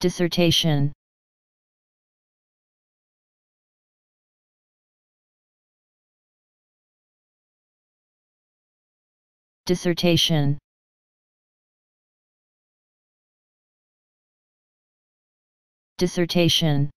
Dissertation. Dissertation. Dissertation.